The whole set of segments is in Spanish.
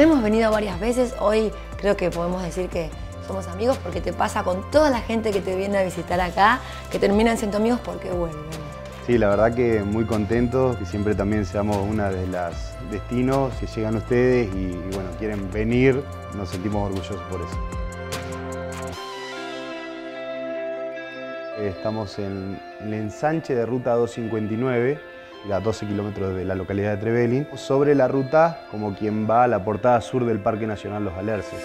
Hemos venido varias veces, hoy creo que podemos decir que somos amigos porque te pasa con toda la gente que te viene a visitar acá, que terminan siendo amigos porque vuelven. Sí, la verdad que muy contentos, que siempre también seamos una de las destinos que llegan ustedes y, y bueno, quieren venir, nos sentimos orgullosos por eso. Estamos en el ensanche de ruta 259, a 12 kilómetros de la localidad de Trevelin, sobre la ruta como quien va a la portada sur del Parque Nacional Los Alerces.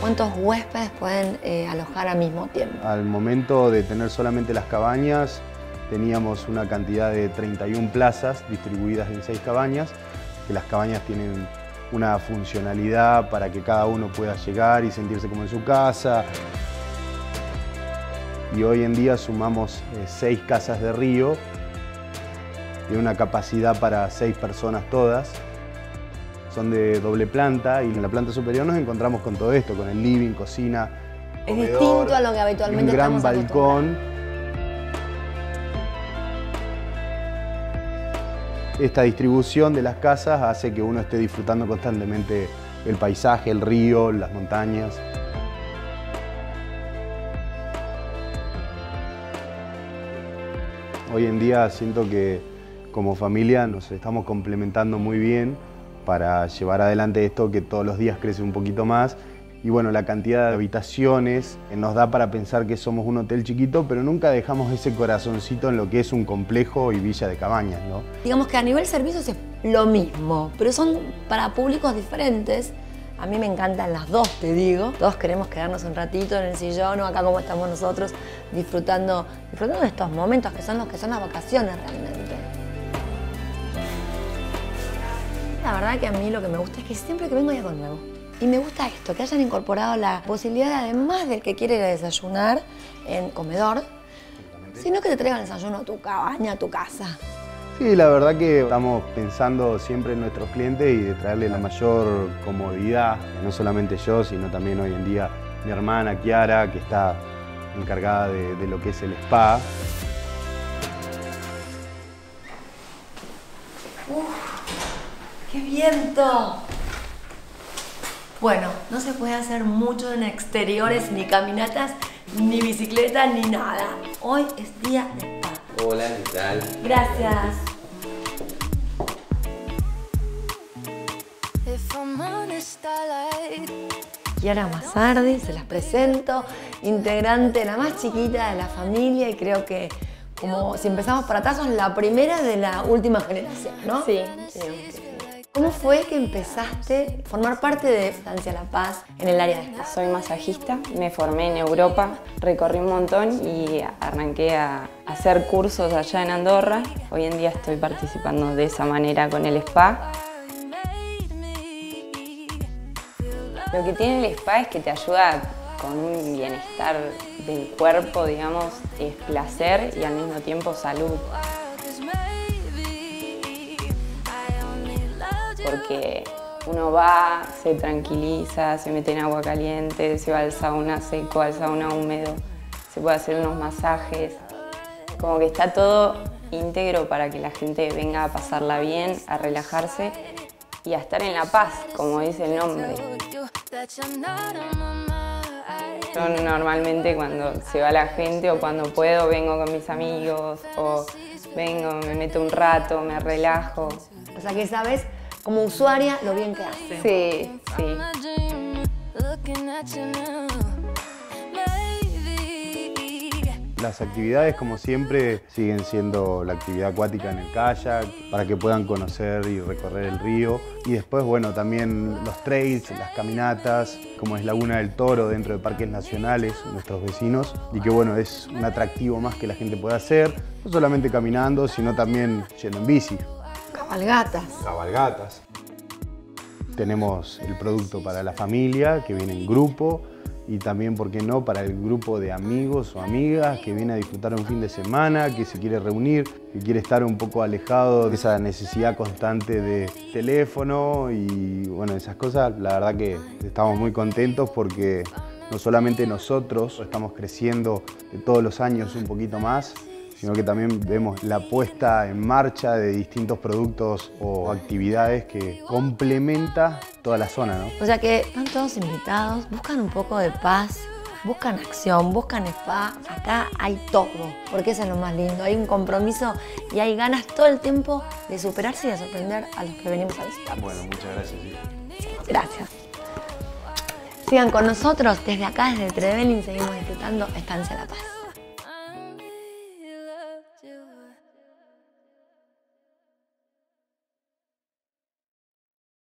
¿Cuántos huéspedes pueden eh, alojar al mismo tiempo? Al momento de tener solamente las cabañas, teníamos una cantidad de 31 plazas distribuidas en 6 cabañas, que las cabañas tienen una funcionalidad para que cada uno pueda llegar y sentirse como en su casa. Y hoy en día sumamos 6 eh, casas de río, de una capacidad para 6 personas todas. Son de doble planta y en la planta superior nos encontramos con todo esto, con el living, cocina, Es distinto a lo que habitualmente un gran estamos balcón. Esta distribución de las casas hace que uno esté disfrutando constantemente el paisaje, el río, las montañas. Hoy en día siento que como familia nos estamos complementando muy bien para llevar adelante esto que todos los días crece un poquito más y bueno, la cantidad de habitaciones nos da para pensar que somos un hotel chiquito, pero nunca dejamos ese corazoncito en lo que es un complejo y villa de cabañas, ¿no? Digamos que a nivel servicios es lo mismo, pero son para públicos diferentes. A mí me encantan las dos, te digo. Todos queremos quedarnos un ratito en el sillón o acá como estamos nosotros, disfrutando, disfrutando de estos momentos que son los que son las vacaciones realmente. La verdad que a mí lo que me gusta es que siempre que vengo hay algo nuevo. Y me gusta esto, que hayan incorporado la posibilidad, de, además del que quiere ir a desayunar en comedor, sino que te traigan el desayuno a tu cabaña, a tu casa. Sí, la verdad que estamos pensando siempre en nuestros clientes y de traerle la mayor comodidad, no solamente yo, sino también hoy en día mi hermana Kiara, que está encargada de, de lo que es el spa. ¡Qué viento! Bueno, no se puede hacer mucho en exteriores, ni caminatas, ni bicicleta, ni nada. Hoy es día de spa. Hola, ¿qué tal? Gracias. Kiara Mazzardi, se las presento, integrante, la más chiquita de la familia y creo que como si empezamos para atrás, sos la primera de la última generación, ¿no? Sí, sí. ¿Cómo fue que empezaste a formar parte de Estancia La Paz en el área de spa? soy masajista, me formé en Europa, recorrí un montón y arranqué a hacer cursos allá en Andorra. Hoy en día estoy participando de esa manera con el spa. Lo que tiene el spa es que te ayuda con un bienestar del cuerpo, digamos, es placer y al mismo tiempo salud. Porque uno va, se tranquiliza, se mete en agua caliente, se va al sauna seco, al sauna húmedo, se puede hacer unos masajes, como que está todo íntegro para que la gente venga a pasarla bien, a relajarse y a estar en la paz, como dice el nombre. Yo normalmente cuando se va la gente o cuando puedo vengo con mis amigos o vengo, me meto un rato, me relajo. O sea que sabes, como usuaria, lo bien que hace. Sí, sí. Las actividades, como siempre, siguen siendo la actividad acuática en el kayak, para que puedan conocer y recorrer el río. Y después, bueno, también los trails, las caminatas, como es Laguna del Toro dentro de parques nacionales, nuestros vecinos. Y que, bueno, es un atractivo más que la gente pueda hacer, no solamente caminando, sino también yendo en bici. Cabalgatas. cabalgatas. Tenemos el producto para la familia que viene en grupo y también, ¿por qué no?, para el grupo de amigos o amigas que viene a disfrutar un fin de semana, que se quiere reunir, que quiere estar un poco alejado de esa necesidad constante de teléfono y bueno, esas cosas. La verdad que estamos muy contentos porque no solamente nosotros estamos creciendo todos los años un poquito más, sino que también vemos la puesta en marcha de distintos productos o actividades que complementa toda la zona, ¿no? O sea que están todos invitados, buscan un poco de paz, buscan acción, buscan spa. Acá hay todo, porque eso es lo más lindo. Hay un compromiso y hay ganas todo el tiempo de superarse y de sorprender a los que venimos a visitar. Bueno, muchas gracias. Gracias. Sigan con nosotros desde acá, desde Trevelin, seguimos disfrutando Estancia La Paz.